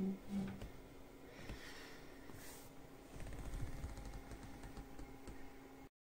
Mm-hmm.